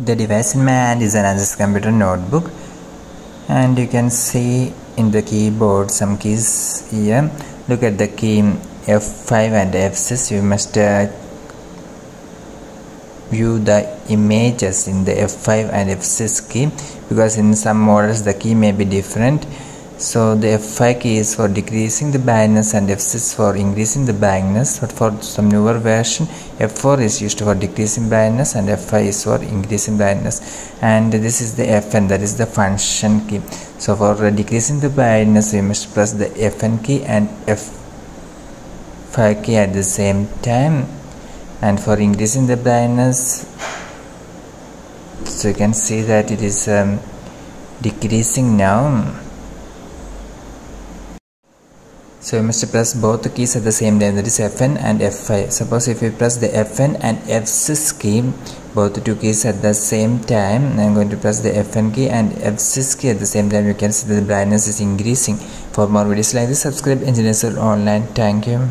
The device in my hand is an Asus computer notebook and you can see in the keyboard some keys here. Look at the key F5 and F6. You must uh, view the images in the F5 and F6 key because in some models the key may be different so the F5 key is for decreasing the brightness and F6 for increasing the brightness but for some newer version F4 is used for decreasing brightness and F5 is for increasing brightness and this is the Fn that is the function key. So for decreasing the brightness we must press the Fn key and F5 key at the same time. And for increasing the brightness so you can see that it is um, decreasing now so you must press both the keys at the same time that is Fn and F5 suppose if you press the Fn and F6 key both the two keys at the same time I'm going to press the Fn key and F6 key at the same time. You can see the brightness is increasing. For more videos like this subscribe engineers online. Thank you